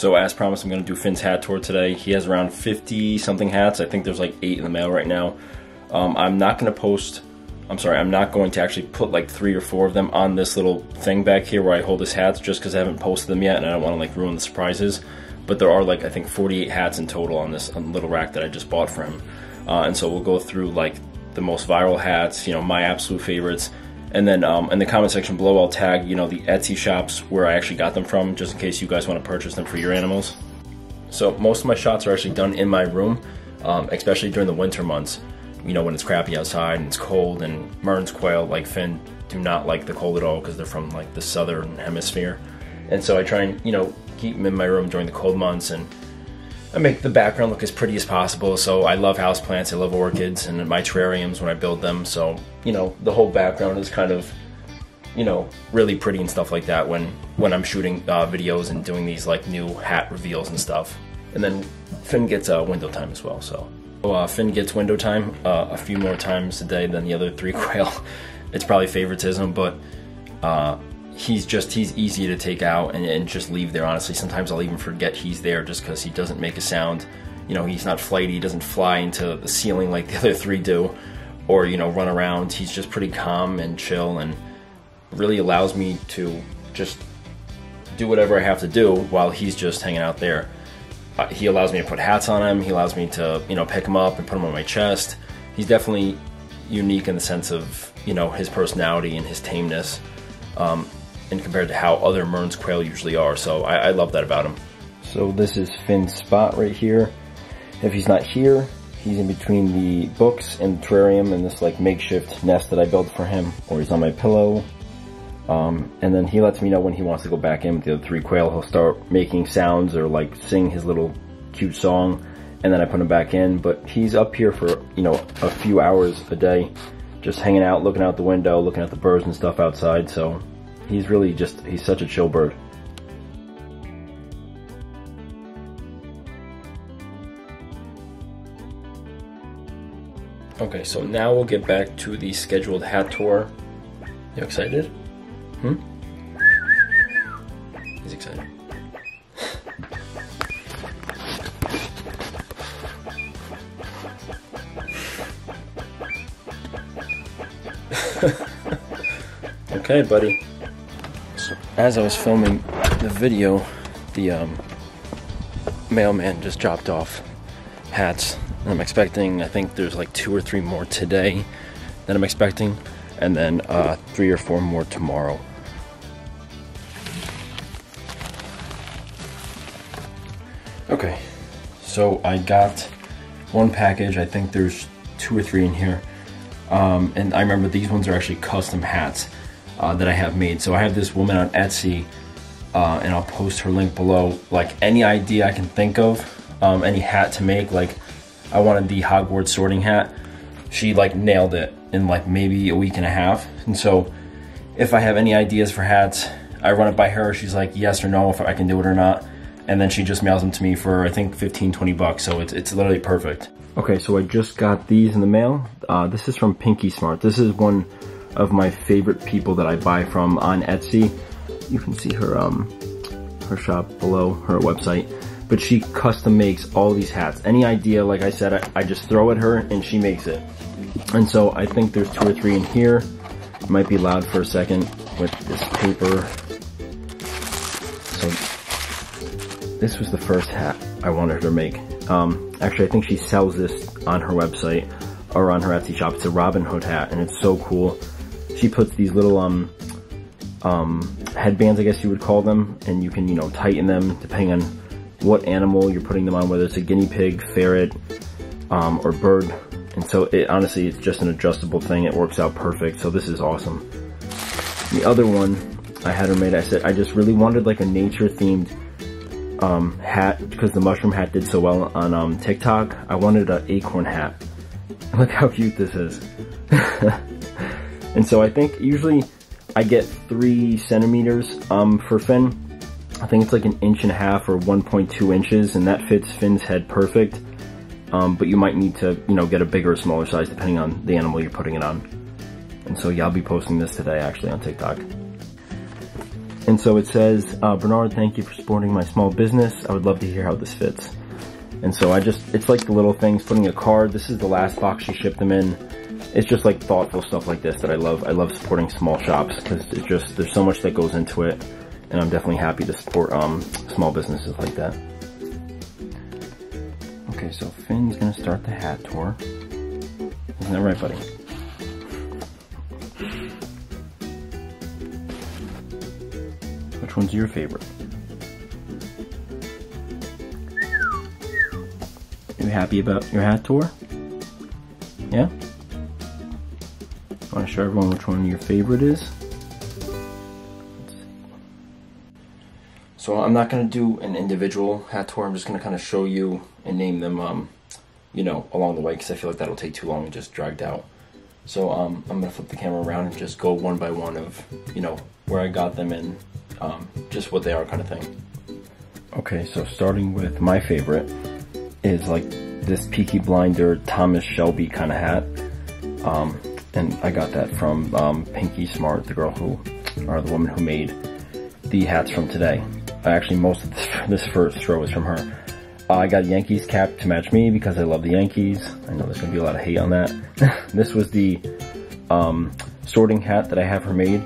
So as promised, I'm going to do Finn's hat tour today. He has around 50 something hats. I think there's like eight in the mail right now. Um, I'm not going to post, I'm sorry, I'm not going to actually put like three or four of them on this little thing back here where I hold his hats just because I haven't posted them yet and I don't want to like ruin the surprises. But there are like, I think 48 hats in total on this little rack that I just bought for him. Uh, and so we'll go through like the most viral hats, you know, my absolute favorites. And then um, in the comment section below, I'll tag, you know, the Etsy shops where I actually got them from, just in case you guys want to purchase them for your animals. So most of my shots are actually done in my room, um, especially during the winter months. You know, when it's crappy outside and it's cold and Mearns quail, like Finn, do not like the cold at all because they're from like the southern hemisphere. And so I try and, you know, keep them in my room during the cold months and I make the background look as pretty as possible. So I love houseplants, I love orchids, and my terrariums when I build them. So you know the whole background is kind of you know really pretty and stuff like that when when I'm shooting uh, videos and doing these like new hat reveals and stuff. And then Finn gets uh, window time as well. So uh, Finn gets window time uh, a few more times a day than the other three quail. it's probably favoritism, but uh, he's just he's easy to take out and, and, just leave there honestly. Sometimes i'll even forget he's there just because he doesn't make a sound. You know he's not flighty he doesn't fly into the ceiling like the other three do. Or you know run around. He's just pretty calm and chill and really allows me to just do whatever i have to do while he's just hanging out there. Uh, he allows me to put hats on him. He allows me to you know pick him up and put him on my chest. He's definitely unique in the sense of you know his personality and his tameness. Um, and compared to how other Mearns quail usually are. So I, I love that about him. So this is Finn's spot right here. If he's not here, he's in between the books and the terrarium and this like makeshift nest that I built for him, or he's on my pillow. Um, and then he lets me know when he wants to go back in with the other three quail. He'll start making sounds or like sing his little cute song, and then I put him back in. But he's up here for, you know, a few hours a day, just hanging out, looking out the window, looking at the birds and stuff outside. So he's really just, he's such a chill bird. Okay, so now we'll get back to the scheduled hat tour. You excited? Hmm? He's excited. okay, buddy as I was filming the video, the um, mailman just dropped off hats. I'm expecting, I think there's like two or three more today that I'm expecting, and then uh, three or four more tomorrow. Okay, so I got one package. I think there's two or three in here. Um, and I remember these ones are actually custom hats uh, that I have made. So I have this woman on Etsy, uh, and I'll post her link below. Like any idea I can think of, um, any hat to make, like I wanted the Hogwarts sorting hat. She like nailed it in like maybe a week and a half. And so if I have any ideas for hats, I run it by her. She's like yes or no if I can do it or not. And then she just mails them to me for I think 15, 20 bucks. So it's, it's literally perfect. Okay, so I just got these in the mail. Uh, this is from Pinkismart. This is one of my favorite people that I buy from on Etsy. You can see her um her shop below, her website. But she custom makes all these hats. Any idea, like I said, I, I just throw at her and she makes it. And so I think there's two or three in here. It might be loud for a second with this paper. So this was the first hat I wanted her to make. Um, actually, I think she sells this on her website or on her Etsy shop. It's a Robin Hood hat and it's so cool she puts these little um, um, headbands, I guess you would call them, and you can, you know, tighten them depending on what animal you're putting them on, whether it's a guinea pig, ferret, um, or bird. And so it honestly, it's just an adjustable thing. It works out perfect. So this is awesome. The other one I had her made, I said, I just really wanted like a nature themed um, hat because the mushroom hat did so well on um, TikTok. I wanted an acorn hat. Look how cute this is. And so I think usually I get three centimeters um, for Finn. I think it's like an inch and a half or 1.2 inches and that fits Finn's head perfect. Um, but you might need to, you know, get a bigger or smaller size depending on the animal you're putting it on. And so yeah, I'll be posting this today actually on TikTok. And so it says, uh, Bernard, thank you for supporting my small business. I would love to hear how this fits. And so I just, it's like the little things, putting a card. This is the last box she shipped them in. It's just like thoughtful stuff like this that I love. I love supporting small shops because it's just, there's so much that goes into it. And I'm definitely happy to support um, small businesses like that. Okay, so Finn's gonna start the hat tour. Isn't that right, buddy? Which one's your favorite? You happy about your hat tour? Yeah? Want to show everyone which one your favorite is? So I'm not going to do an individual hat tour. I'm just going to kind of show you and name them, um, you know, along the way because I feel like that'll take too long and just dragged out. So um, I'm going to flip the camera around and just go one by one of, you know, where I got them and um, just what they are kind of thing. Okay, so starting with my favorite is like this Peaky Blinder Thomas Shelby kind of hat. Um, and I got that from um, Pinkismart, the girl who, or the woman who made the hats from today. Actually, most of this, this first row is from her. Uh, I got a Yankees cap to match me because I love the Yankees. I know there's gonna be a lot of hate on that. this was the um, sorting hat that I have her made.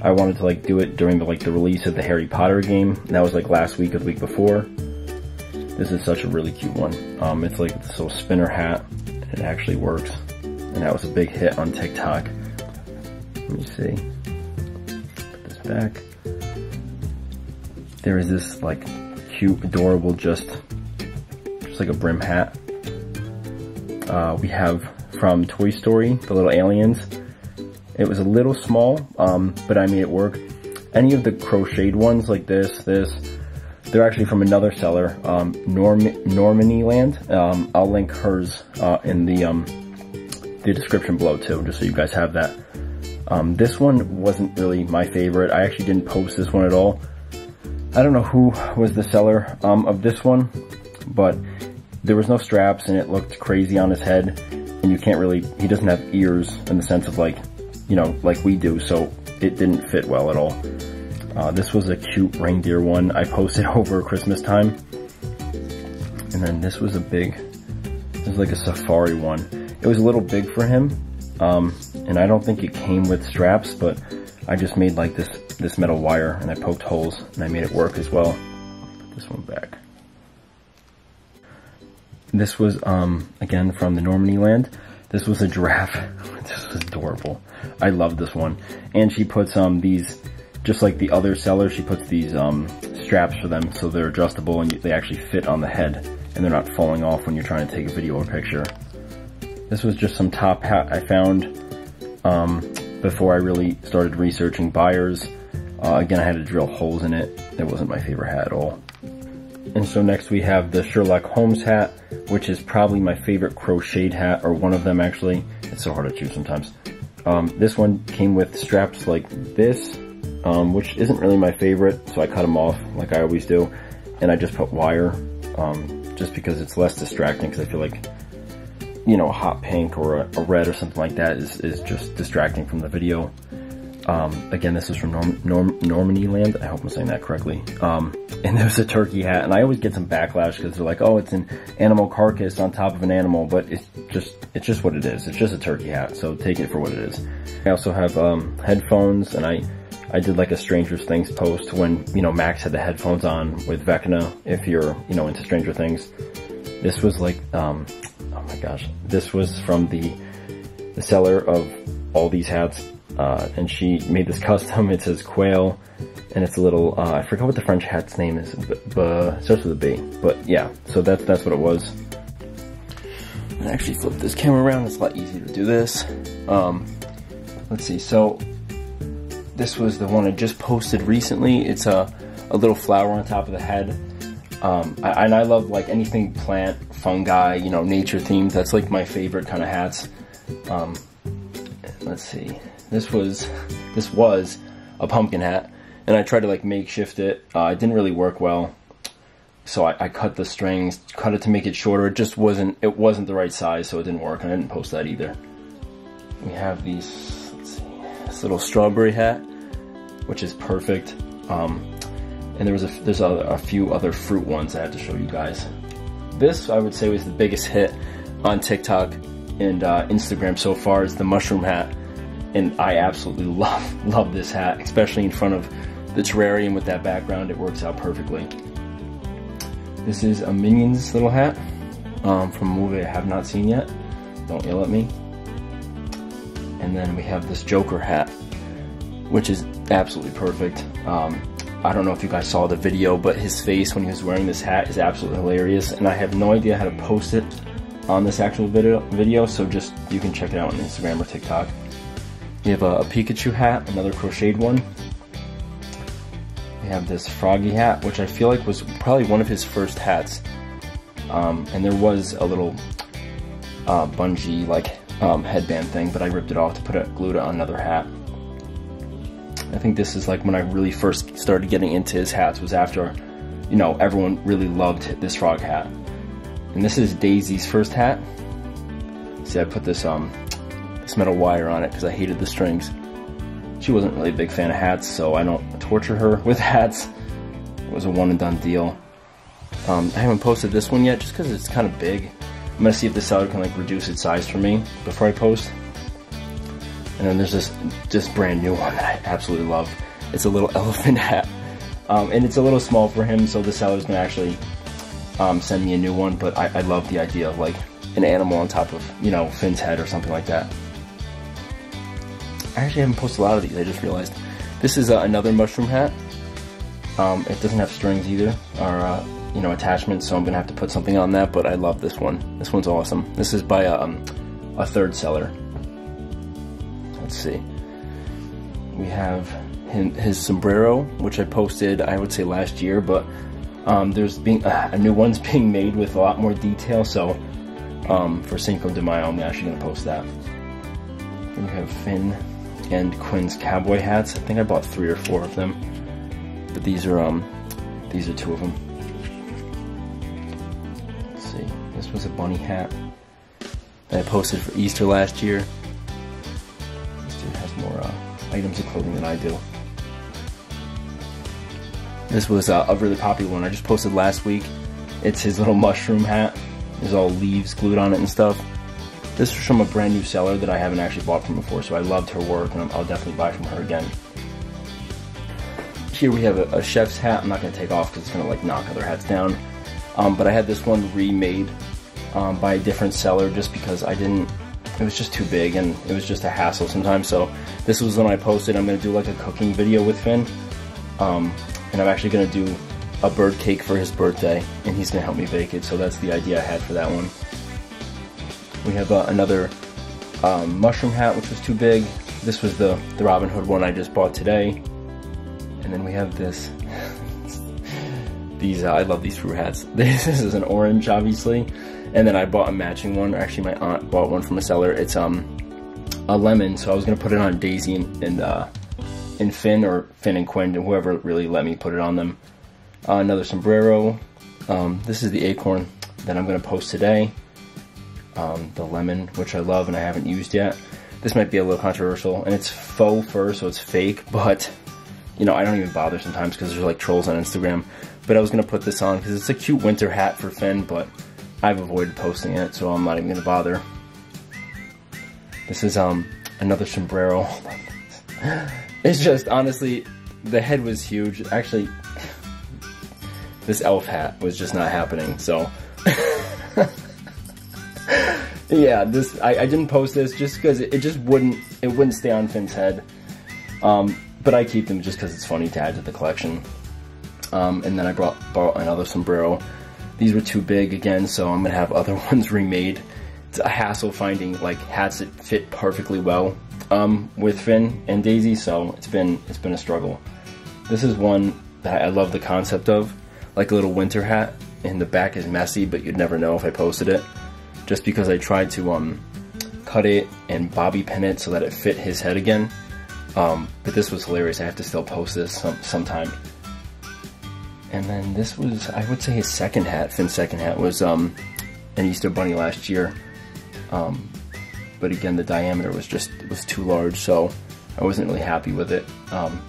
I wanted to like do it during the like the release of the Harry Potter game. And that was like last week or the week before. This is such a really cute one. Um, it's like this little spinner hat. It actually works. And that was a big hit on TikTok. Let me see. Put this back. There is this like cute, adorable, just, just like a brim hat. Uh, we have from Toy Story, the little aliens. It was a little small, um, but I made it work. Any of the crocheted ones like this, this, they're actually from another seller, um, Norm Normany Land. Um, I'll link hers uh, in the um, the description below too, just so you guys have that. Um, this one wasn't really my favorite. I actually didn't post this one at all. I don't know who was the seller um, of this one, but there was no straps and it looked crazy on his head. And you can't really, he doesn't have ears in the sense of like, you know, like we do. So it didn't fit well at all. Uh, this was a cute reindeer one. I posted over Christmas time. And then this was a big, this is like a safari one. It was a little big for him. Um, and I don't think it came with straps, but I just made like this, this metal wire and I poked holes and I made it work as well. Put this one back. This was, um, again, from the Normandy land. This was a giraffe. this was adorable. I love this one. And she puts, um, these, just like the other seller, she puts these, um, straps for them so they're adjustable and they actually fit on the head and they're not falling off when you're trying to take a video or picture. This was just some top hat I found, um, before I really started researching buyers. Uh, again, I had to drill holes in it. It wasn't my favorite hat at all. And so next we have the Sherlock Holmes hat, which is probably my favorite crocheted hat, or one of them actually. It's so hard to choose sometimes. Um, this one came with straps like this, um, which isn't really my favorite, so I cut them off like I always do. And I just put wire, um, just because it's less distracting, because I feel like, you know, a hot pink or a, a red or something like that is, is just distracting from the video. Um, again, this is from Norm, Norm, Normany Land. I hope I'm saying that correctly. Um, and there's a turkey hat, and I always get some backlash because they're like, "Oh, it's an animal carcass on top of an animal," but it's just it's just what it is. It's just a turkey hat, so take it for what it is. I also have um, headphones, and I I did like a Stranger Things post when you know Max had the headphones on with Vecna. If you're you know into Stranger Things, this was like um, oh my gosh, this was from the the seller of all these hats uh, and she made this custom. It says quail, and it's a little, uh, I forgot what the French hat's name is, but starts with a B. But yeah, so that's, that's what it was. And actually flip this camera around, it's a lot easier to do this. Um, let's see, so this was the one I just posted recently. It's a, a little flower on top of the head. Um, I, and I love like anything plant, fungi, you know, nature themes. That's like my favorite kind of hats. Um, let's see. This was, this was a pumpkin hat, and I tried to like makeshift it. Uh, it didn't really work well, so I, I, cut the strings, cut it to make it shorter. It just wasn't, it wasn't the right size, so it didn't work, and I didn't post that either. We have these, see, this little strawberry hat, which is perfect. Um, and there was a, there's a, a few other fruit ones I had to show you guys. This I would say was the biggest hit on TikTok and uh, Instagram so far is the mushroom hat, and I absolutely love love this hat, especially in front of the terrarium with that background. It works out perfectly. This is a Minions little hat um, from a movie I have not seen yet. Don't yell at me. And then we have this Joker hat, which is absolutely perfect. Um, I don't know if you guys saw the video, but his face when he was wearing this hat is absolutely hilarious, and I have no idea how to post it on this actual video, video so just you can check it out on Instagram or TikTok. We have a, a Pikachu hat, another crocheted one. We have this Froggy hat, which I feel like was probably one of his first hats. Um, and there was a little uh, bungee like um, headband thing, but I ripped it off to put it glued on another hat. I think this is like when I really first started getting into his hats was after, you know, everyone really loved this frog hat. And this is Daisy's first hat. See, I put this um this metal wire on it because I hated the strings. She wasn't really a big fan of hats, so I don't torture her with hats. It was a one and done deal. Um, I haven't posted this one yet just because it's kind of big. I'm gonna see if the seller can like reduce its size for me before I post. And then there's this this brand new one that I absolutely love. It's a little elephant hat. Um, and it's a little small for him, so the seller's gonna actually um, send me a new one, but I, I love the idea of like an animal on top of, you know, Finn's head or something like that. I actually haven't posted a lot of these, I just realized. This is uh, another mushroom hat. Um, it doesn't have strings either, or, uh, you know, attachments, so I'm gonna have to put something on that, but I love this one. This one's awesome. This is by um, a third seller. Let's see. We have his sombrero, which I posted, I would say last year, but um, there's being uh, a new one's being made with a lot more detail, so um, for Cinco de Mayo, I'm actually to post that. Then we have Finn and Quinn's cowboy hats. I think I bought three or four of them, but these are um, these are two of them. Let's see, this was a bunny hat that I posted for Easter last year. Items of clothing than I do. This was uh, a really popular one I just posted last week. It's his little mushroom hat. There's all leaves glued on it and stuff. This is from a brand new seller that I haven't actually bought from before, so I loved her work and I'll definitely buy from her again. Here we have a, a chef's hat. I'm not going to take off because it's going to like knock other hats down. Um, but I had this one remade um, by a different seller just because I didn't, it was just too big and it was just a hassle sometimes. So this was when I posted, I'm to do like a cooking video with Finn. Um, and I'm actually gonna do a bird cake for his birthday, and he's gonna help me bake it, so that's the idea I had for that one. We have uh, another um, mushroom hat, which was too big. This was the, the Robin Hood one I just bought today. And then we have this. These, uh, I love these fruit hats. This is an orange, obviously. And then I bought a matching one. Actually, my aunt bought one from a seller. It's um a lemon, so I was gonna put it on Daisy and, and uh, and Finn or Finn and Quinn, and whoever really let me put it on them. Uh, another sombrero. Um, this is the acorn that I'm going to post today. Um, the lemon, which I love and I haven't used yet. This might be a little controversial, and it's faux fur, so it's fake, but, you know, I don't even bother sometimes because there's like trolls on Instagram. But I was going to put this on because it's a cute winter hat for Finn, but I've avoided posting it, so I'm not even going to bother. This is um another sombrero. It's just, honestly, the head was huge. Actually, this elf hat was just not happening, so... yeah, this I, I, didn't post this just because it, it, just wouldn't it wouldn't stay on Finn's head. Um, but I keep them just because it's funny to add to the collection. Um, and then I brought bought another sombrero. These were too big again, so I'm gonna have other ones remade. It's a hassle finding like hats that fit perfectly well um, with Finn and Daisy, so it's been it's been a struggle. This is one that I love the concept of, like a little winter hat, and the back is messy, but you'd never know if I posted it, just because I tried to um, cut it and bobby pin it so that it fit his head again. Um, but this was hilarious. I have to still post this some, sometime. And then this was, I would say his second hat, Finn's second hat, was um, an Easter Bunny last year. Um, but again the diameter was just was too large so I wasn't really happy with it um,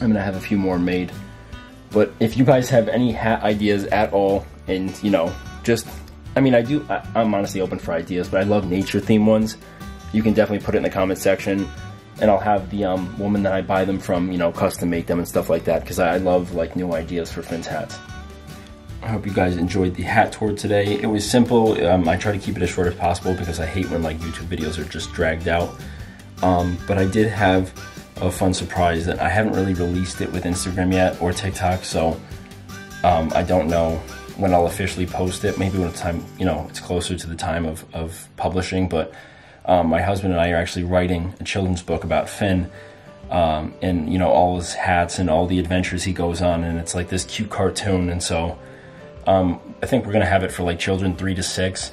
I'm gonna have a few more made. But if you guys have any hat ideas at all, and you know, just, I mean, I do, I, I'm honestly open for ideas, but I love nature theme ones. You can definitely put it in the comment section, and I'll have the um, woman that I buy them from, you know, custom make them and stuff like that, because I love like new ideas for Finn's hats. I hope you guys enjoyed the hat tour today. It was simple. Um, I try to keep it as short as possible because I hate when like YouTube videos are just dragged out. Um, but I did have a fun surprise that I haven't really released it with Instagram yet or TikTok, so um, I don't know when I'll officially post it. Maybe when the time, you know, it's closer to the time of, of publishing. But um, my husband and I are actually writing a children's book about Finn. Um, and you know all his hats and all the adventures he goes on, and it's like this cute cartoon, and so um, I think we're gonna have it for like children three to six,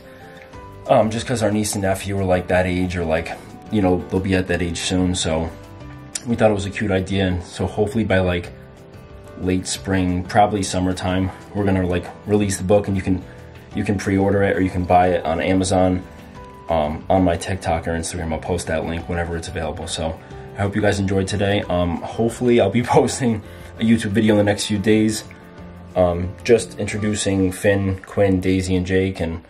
um, just because our niece and nephew are like that age, or like you know they'll be at that age soon. So we thought it was a cute idea, and so hopefully by like late spring, probably summertime, we're gonna like release the book, and you can you can pre-order it or you can buy it on Amazon. Um, on my TikTok or Instagram, I'll post that link whenever it's available. So I hope you guys enjoyed today. Um, hopefully, I'll be posting a YouTube video in the next few days. Um, just introducing Finn, Quinn, Daisy, and Jake, and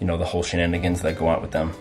you know the whole shenanigans that go on with them.